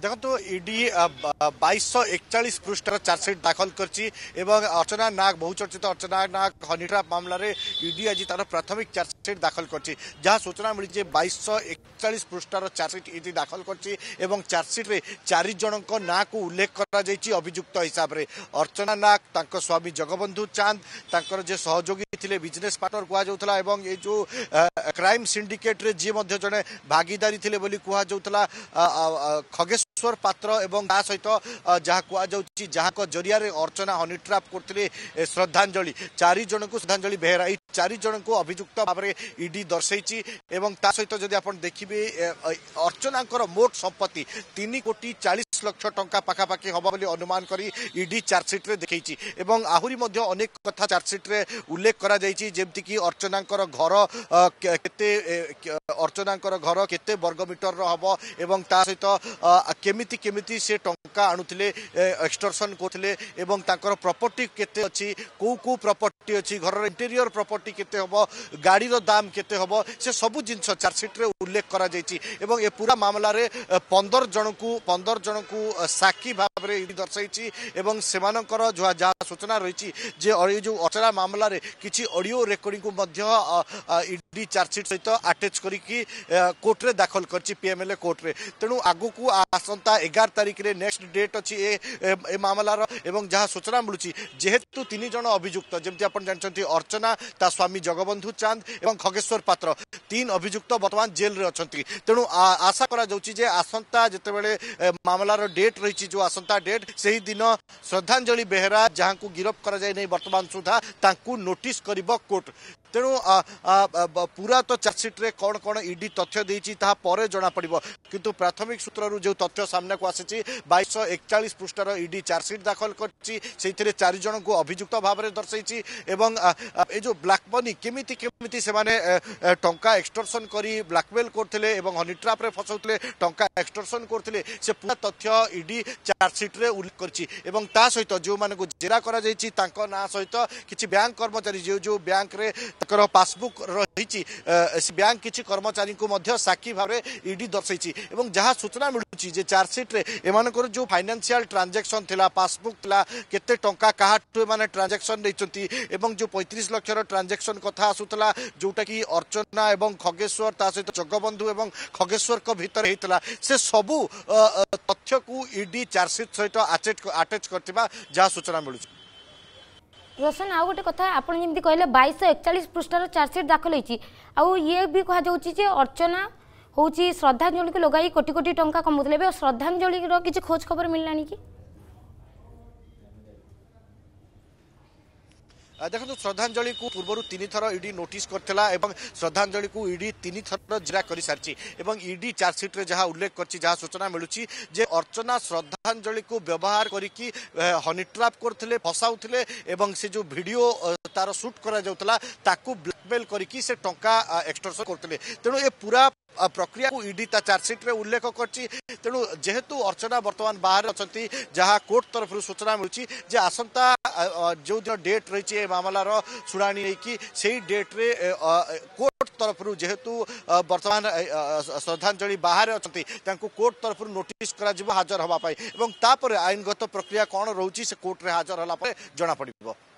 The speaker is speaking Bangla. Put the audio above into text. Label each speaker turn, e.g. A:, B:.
A: ଦେଖନ୍ତୁ ଇଡି ବାଇଶଶହ ଏକଚାଳିଶ ପୃଷ୍ଠାର ଚାର୍ଜସିଟ୍ ଦାଖଲ କରିଛି ଏବଂ ଅର୍ଚ୍ଚନା ନାଗ ବହୁଚର୍ଚ୍ଚିତ ଅର୍ଚ୍ଚନା ନାଗ ହନିଟ୍ରାପ୍ ମାମଲାରେ ଇଡି ଆଜି ତାର ପ୍ରାଥମିକ ଚାର୍ଜସିଟ୍ ଦାଖଲ କରିଛି ଯାହା ସୂଚନା ମିଳିଛି ଯେ ବାଇଶଶହ ଏକଚାଳିଶ ପୃଷ୍ଠାର ଚାର୍ଜସିଟ୍ ଇଡି ଦାଖଲ କରିଛି ଏବଂ ଚାର୍ଜସିଟ୍ରେ ଚାରି ଜଣଙ୍କ ନାଁକୁ ଉଲ୍ଲେଖ କରାଯାଇଛି ଅଭିଯୁକ୍ତ ହିସାବରେ ଅର୍ଚ୍ଚନା ନାଗ ତାଙ୍କ ସ୍ୱାମୀ ଜଗବନ୍ଧୁ ଚାନ୍ଦ ତାଙ୍କର ଯେ ସହଯୋଗୀ ଥିଲେ ବିଜନେସ୍ ପାର୍ଟନର କୁହାଯାଉଥିଲା ଏବଂ ଏ ଯେଉଁ କ୍ରାଇମ୍ ସିଣ୍ଡିକେଟ୍ରେ ଯିଏ ମଧ୍ୟ ଜଣେ ଭାଗିଦାରୀ ଥିଲେ ବୋଲି କୁହାଯାଉଥିଲା ଖଗ August ईश्वर पात्र एवं ता सहित जहाँ କୁହାଯାଉଛି ଯାହାଙ୍କ ଜରିଆରେ ଅର୍ଚ୍ଚନା ହନିଟ୍ରାପ୍ କରିଥିଲେ ଶ୍ରଦ୍ଧାଞ୍ଜଳି ଚାରି ଜଣଙ୍କୁ ଶ୍ରଦ୍ଧାଞ୍ଜଳି ବେହେରା ଏହି ଚାରି ଜଣଙ୍କୁ ଅଭିଯୁକ୍ତ ଭାବରେ ଇଡି ଦର୍ଶାଇଛି ଏବଂ ତା ସହିତ ଯଦି ଆପଣ ଦେଖିବେ ଅର୍ଚ୍ଚନାଙ୍କର ମୋଟ ସମ୍ପତ୍ତି ତିନି କୋଟି ଚାଳିଶ ଲକ୍ଷ ଟଙ୍କା ପାଖାପାଖି ହେବ ବୋଲି ଅନୁମାନ କରି ଇଡି ଚାର୍ଜସିଟ୍ରେ ଦେଖାଇଛି ଏବଂ ଆହୁରି ମଧ୍ୟ ଅନେକ କଥା ଚାର୍ଜସିଟ୍ରେ ଉଲ୍ଲେଖ କରାଯାଇଛି ଯେମିତିକି ଅର୍ଚ୍ଚନାଙ୍କର ଘର କେତେ ଅର୍ଚ୍ଚନାଙ୍କର ଘର କେତେ ବର୍ଗ ମିଟରର ହେବ ଏବଂ ତା ସହିତ কেমিতি কেমিতি সে টঙ্কা আনুলে এক্সটর্সন করলে এবং তাঁর প্রপর্টি কেতে অছি কেউ কেউ প্রপর্টি অর ঘরের ইন্টেরিয়র প্রপর্টি কেতে হব গাড়ির দাম কেতে হব সে সবু জিনিস চার্জসিট্রে উল্লেখ করা যাই এবং এ পুরা মামলার পনের জনক পনের জনক সাক্ষী ভাবে দর্শাইছি এবং সেমানকর যা যা সূচনা রয়েছে যে এই যে অচরা মামলার কিছু অডিও রেকর্ডিং ইডি চার্জসিট সহ আটাচ করি কোর্টে দাখল করছি পিএমএলএ কোর্টে তেমন আগুক আসন্ত আসন্তা এগার তারিখে নেক্সট ডেট অছি এ এ মামলার এবং যা সূচনা মিলুছি যেহেতু তিন জন অভিযুক্ত যেমন আপনার জাঁচান অর্চনা তা স্বামী জগবন্ধু চাঁদ এবং খগেশ্বর পাত্র তিন অভিযুক্ত বর্তমান জেলরে অনেক তেমন আশা করা যাচ্ছে যে আসন্তা যেতবে মামলার ডেট রয়েছে যে আসন্তা ডেট সেই দিন শ্রদ্ধাঞ্জলি বেহেরা যাহু গিরফ করা যাই বর্তমান সুদ্ধা তা নোটিস করব কোর্ট ତେଣୁ পুরা তো ଚାର୍ଜସିଟ୍ରେ କ'ଣ କ'ଣ ଇଡି ତଥ୍ୟ ଦେଇଛି ତାହା ପରେ ଜଣାପଡ଼ିବ କିନ୍ତୁ ପ୍ରାଥମିକ ସୂତ୍ରରୁ ଯେଉଁ ତଥ୍ୟ ସାମ୍ନାକୁ ଆସିଛି ବାଇଶଶହ ଏକଚାଳିଶ ପୃଷ୍ଠାର ଇଡି ଚାର୍ଜସିଟ୍ ଦାଖଲ କରିଛି ସେଇଥିରେ ଚାରି ଜଣଙ୍କୁ ଅଭିଯୁକ୍ତ ଭାବରେ ଦର୍ଶାଇଛି ଏବଂ ଏ ଯେଉଁ ବ୍ଲାକ୍ ମନି କେମିତି କେମିତି ସେମାନେ ଟଙ୍କା ଏକ୍ସଟର୍ସନ୍ କରି ବ୍ଲାକ୍ମେଲ୍ କରୁଥିଲେ ଏବଂ ହନିଟ୍ରାପ୍ରେ ଟ୍ରାପ୍ରେ ଫସାଉଥିଲେ ଟଙ୍କା ଏକ୍ସଟର୍ସନ୍ କରୁଥିଲେ ସେ ପୁରା ତଥ୍ୟ ଇଡି ଚାର୍ଜସିଟ୍ରେ ଉଲ୍ଲେଖ କରିଛି ଏବଂ ତା ସହିତ ଯେଉଁମାନଙ୍କୁ ଜେରା କରାଯାଇଛି ତାଙ୍କ ନାଁ ସହିତ କିଛି ବ୍ୟାଙ୍କ କର୍ମଚାରୀ ଯେଉଁ ଯେଉଁ ବ୍ୟାଙ୍କରେ ତାଙ୍କର ପାସ୍ବୁକ୍ ରହିଛି ବ୍ୟାଙ୍କ କିଛି କର୍ମଚାରୀଙ୍କୁ ମଧ୍ୟ ସାକ୍ଷୀ ଭାବରେ ଇଡି ଦର୍ଶାଇଛି ଏବଂ ଯାହା ସୂଚନା ମିଳୁଛି ଯେ ଚାର୍ଜସିଟ୍ରେ ଏମାନଙ୍କର ଯେଉଁ ଫାଇନାନ୍ସିଆଲ ଟ୍ରାଞ୍ଜାକ୍ସନ୍ ଥିଲା ପାସ୍ବୁକ୍ ଥିଲା କେତେ ଟଙ୍କା କାହାଠୁ ଏମାନେ ଟ୍ରାଞ୍ଜାକ୍ସନ୍ ନେଇଛନ୍ତି ଏବଂ ଯେଉଁ ପଇଁତିରିଶ ଲକ୍ଷର ଟ୍ରାଞ୍ଜାକ୍ସନ୍ କଥା ଆସୁଥିଲା ଯେଉଁଟାକି ଅର୍ଚ୍ଚନା ଏବଂ ଖଗେଶ୍ୱର ତା ସହିତ ଜଗବନ୍ଧୁ ଏବଂ ଖଗେଶ୍ୱରଙ୍କ ଭିତରେ ହେଇଥିଲା ସେ ସବୁ ତଥ୍ୟକୁ ଇଡି ଚାର୍ଜସିଟ୍ ସହିତ ଆଟାଚ୍ କରିଥିବା ଯାହା ସୂଚନା ମିଳୁଛି
B: রোশন আউ গোটে কথা আপনার যেমন কে বাইশ একচাশ পৃষ্ঠার চার্জসিট দাখল হয়েছি আয়ে বি কুযাচ্ছে যে অর্চনা হচ্ছে শ্রদ্ধাঞ্জলি লগাই কোটি কোটি টঙ্কা কমাউলে এবার শ্রদ্ধাঞ্জলির কিছু খোঁজ খবর মিললানি
A: কি ଦେଖନ୍ତୁ ଶ୍ରଦ୍ଧାଞ୍ଜଳିକୁ ପୂର୍ବରୁ ତିନିଥର ଇଡି ନୋଟିସ୍ କରିଥିଲା ଏବଂ ଶ୍ରଦ୍ଧାଞ୍ଜଳିକୁ ଇଡି ତିନିଥର ଜେରା କରିସାରିଛି ଏବଂ ଇଡି ଚାର୍ଜସିଟ୍ରେ ଯାହା ଉଲ୍ଲେଖ କରିଛି ଯାହା ସୂଚନା ମିଳୁଛି ଯେ ଅର୍ଚ୍ଚନା ଶ୍ରଦ୍ଧାଞ୍ଜଳିକୁ ବ୍ୟବହାର କରିକି ହନିଟ୍ରାପ୍ କରୁଥିଲେ ଫସାଉଥିଲେ ଏବଂ ସେ ଯେଉଁ ଭିଡ଼ିଓ ତାର ସୁଟ୍ କରାଯାଉଥିଲା ତାକୁ ବ୍ଲାକ୍ମେଲ୍ କରିକି ସେ ଟଙ୍କା ଏକ୍ସଟର୍ସନ୍ କରୁଥିଲେ ତେଣୁ ଏ ପୁରା প্রক্রিয়া ইডি তা চার্জসিট্রে উল্লেখ করছি তেমন যেহেতু অর্চনা বর্তমান বাহারে অনেক যা কোর্ট তরফ সূচনা মিলুছি যে আসন্তা যেদিন ডেট রয়েছে এই মামলার শুনানি নেই সেই ডেট্রে কোর্ট তরফর যেহেতু বর্তমান শ্রদ্ধাঞ্জলি বাহারে অনেক তাঁকু কোর্ট তরফর নোটিস করা হাজর হওয়া এবং তাপরে আইনগত প্রক্রিয়া কণ রয়েছে সে কোর্টরে হাজর হলা পরে জনা পড়ব